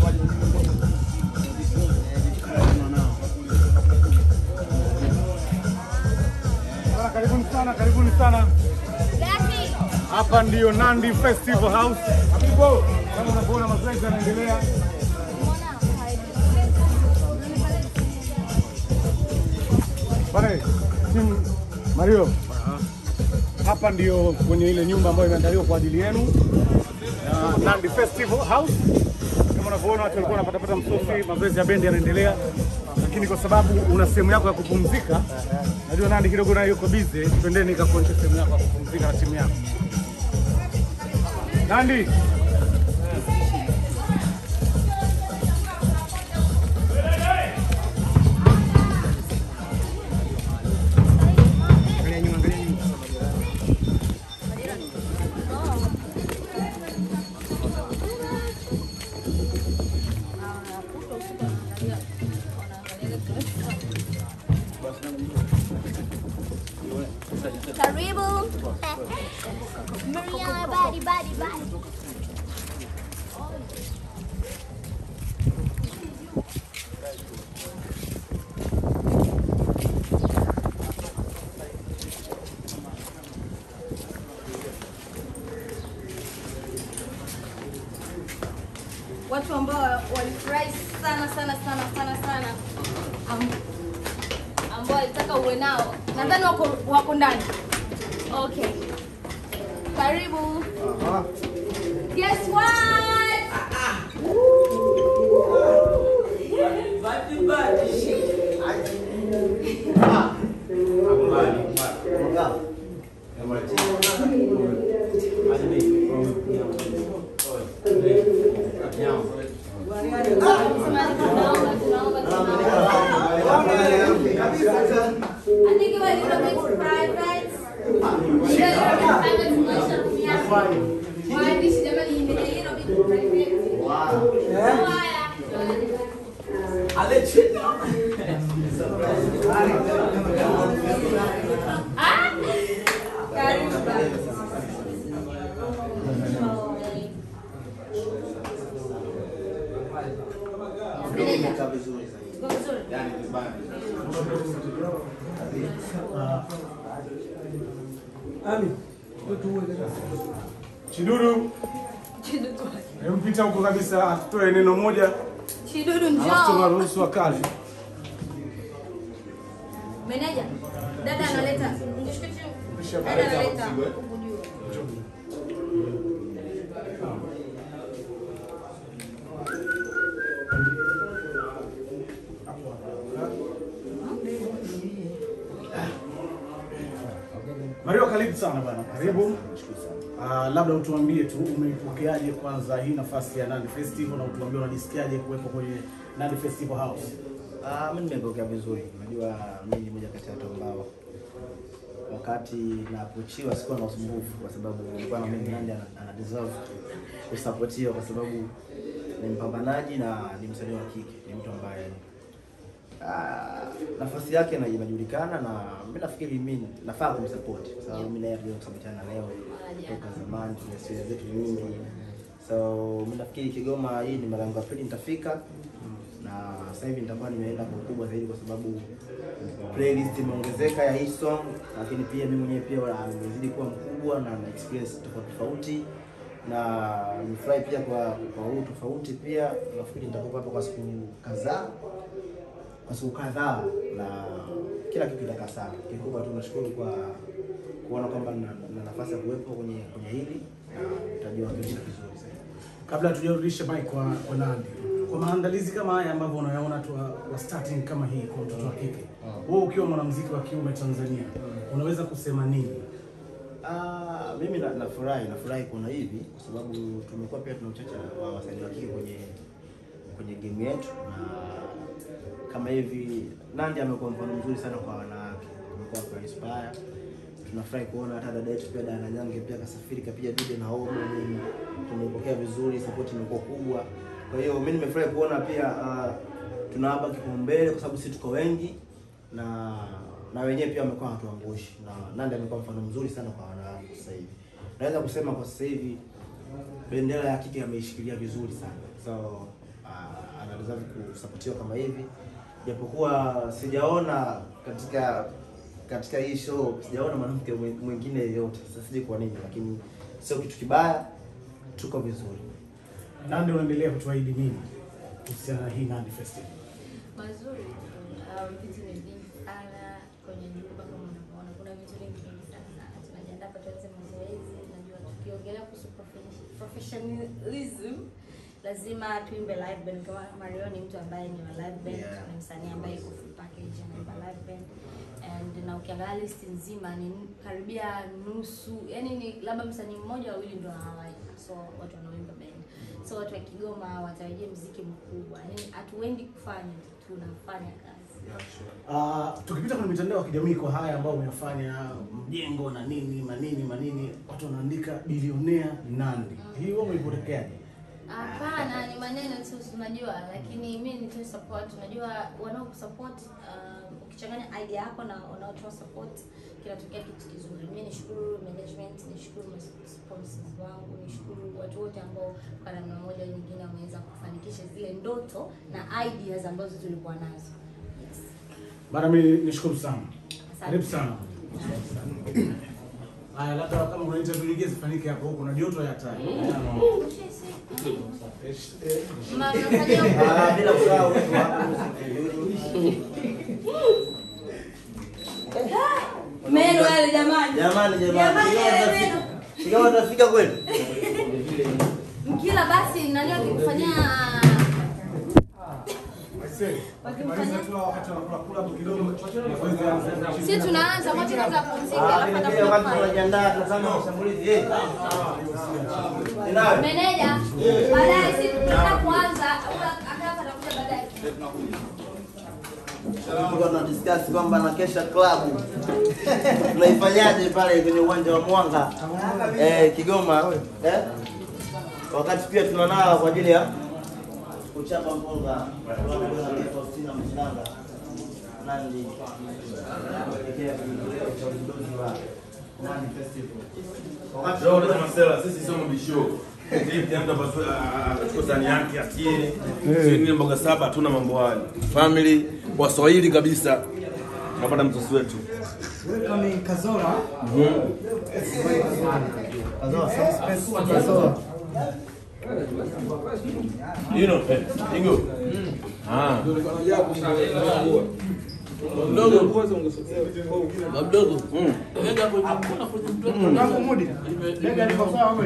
Bwana, Karibuni sana, karibuni sana. Hapa ndio Nandi Festival House. Habibo, kama unavyoona mazoezi yanaendelea. Bwana, timu Mario. Hapa ndio kwenye ile nyumba ambayo imeandaliwa kwa ajili yenu. Uh, Nandi Festival House. Unavyoona watu walikuwa wanapatapata msosi, mazoezi ya bendi yanaendelea, lakini kwa sababu una sehemu yako ya kupumzika, najua Nandi kidogo nayo yuko bize, twendeni nikakuonyesha sehemu yako ya kupumzika na timu yako. Nandi, Terrible. Maria, body, body, body. Watu ambao walifurahi sana sana sana sana sana. Am- ambao walitaka uwe nao. Nadhani wako, wako ndani. Okay. Karibu. Guess what Chidudu, Chidudu. hebu pita huko kabisa, atoe neno moja, Chidudu alafu kazi tunaruhusu wakali. Meneja, dada analeta. Chini. Dada analeta karibu sana bwana, karibu. Uh, labda utuambie tu umeipokeaje kwanza hii nafasi ya Nandi Festival na utuambie unajisikiaje kuwepo kwenye Nandi Festival House. Ah, mimi nimepokea vizuri. Unajua mimi ni mmoja kati ya watu ambao wakati napochiwa sikuwa na usumbufu kwa sababu nilikuwa na mimi nani ana, deserve kusapotiwa kwa sababu ni mpambanaji na ni msanii wa kike, ni mtu ambaye ah, nafasi yake na inajulikana na mimi nafikiri mimi nafaa kumsupport. Kwa sababu mimi naye tumekutana leo toka zamani, tuna historia zetu nyingi. So mimi nafikiri Kigoma hii ni mara yangu ya pili nitafika. Na sasa hivi nitakuwa nimeenda kwa ukubwa zaidi kwa sababu playlist imeongezeka ya hii song, lakini pia mimi mwenyewe pia nimezidi kuwa mkubwa na na experience tofauti tofauti. Na nifurahi pia kwa kwa huu tofauti pia. Nafikiri nitakuwa hapa kwa siku kadhaa kwa siku kadhaa na kila kitu kitaka sawa. Kikubwa tu nashukuru kwa kuona kwamba na, na nafasi ya kuwepo kwenye kwenye hili na utajua kitu vizuri zaidi. Kabla tujarudishe mic kwa, kwa Nandi, kwa maandalizi kama haya ambavyo unayaona tu wa- wa starting kama hii kwa mtoto wa kike, wewe ukiwa mwanamuziki wa kiume Tanzania, unaweza kusema nini? Ah, mimi na- nafurahi nafurahi kuona hivi kwa sababu tumekuwa pia tuna uchache wa wasanii wa kike kwenye kwenye game yetu, na kama hivi Nandi amekuwa mfano mzuri sana kwa wanawake, amekuwa kwa inspire. Tunafurahi kuona hata dada yetu pia Dana Nyange pia kasafiri kapiga dude na Omo, tumepokea vizuri, support imekuwa kubwa. Kwa hiyo mimi nimefurahi kuona pia uh, tunawapa kipaumbele kwa sababu sisi tuko wengi na na wenyewe pia wamekuwa hatuangushi, na Nandi amekuwa mfano mzuri sana kwa wanawake sasa hivi. Naweza kusema kwa sasa hivi bendera ya kike ameishikilia vizuri sana, so uh, deserve kusapotiwa kama hivi, japokuwa sijaona katika katika hii show sijaona mwanamke mwingine yeyote. Sasa sijui kwa nini, lakini sio kitu kibaya, tuko vizuri. Nandi, unaendelea kutuahidi nini kuhusiana na hii Nandi Festival? mazuri um, vitu ni vingi sana kwenye nyumba kama unavyoona kuna vitu vingi vingi sana sana tunajiandaa kwa tuanze mazoezi najua tukiongelea kuhusu profe- professionalism lazima tuimbe live band kama Mario ni mtu ambaye ni wa live band Yeah. ni msanii ambaye yuko full package anaimba live band and na ukiangalia list nzima ni karibia nusu yani ni labda msanii mmoja wawili ndio hawai so watu wanaoimba band so watu wa Kigoma watarajie mziki mkubwa yani hatuendi kufanya tunafanya kazi yeah, sure. Uh, tukipita kwenye mitandao ya kijamii kwa haya ambayo umeyafanya mjengo na nini manini manini, watu wanaandika bilionea Nandi. Hii wewe umeipotekeaje? Hapana, ni maneno tu unajua, lakini mimi nitoe support. Unajua wanaokusupport uh, ukichanganya idea yako na wanaotoa support kinatokea kitu kizuri. Mimi nishukuru management, nishukuru sponsors wangu, nishukuru watu wote ambao kwa namna moja au nyingine wameweza kufanikisha zile ndoto na ideas ambazo tulikuwa nazo. Yes. Bana, mimi nishukuru sana, karibu sana. Haya, labda kama kuna interview nyingine zifanyike hapo, huko na joto ya hatari. Meno yale jamani. jamani, jamani, tutafika- Kigoma kweli? Mkila basi nani akikufanyia si tunaanza kwa tena za kupumzika Ah, alafu atakuja tunajiandaa tunafanya mashambulizi eh. Meneja, baadaye si tunaenda kuanza akaapa atakuja baadaye. Tulikuwa tuna discuss kwamba na kesha klabu tunaifanyaje pale kwenye uwanja wa Mwanga? Eh, Kigoma. Eh? Wakati pia tunanawa kwa ajili ya kuchapa Faustina Nandi kuelekea cha uzinduzi wa Festival. Sisi sio mabisho. Yake atie. Mboga saba hatuna mambo hayo. Family Waswahili kabisa. napata mtosi wetu. Kazora. You know, Ingo. Ah. Mdogo. Mdogo. Nenda kwa mdogo. Nenda kwa mdogo.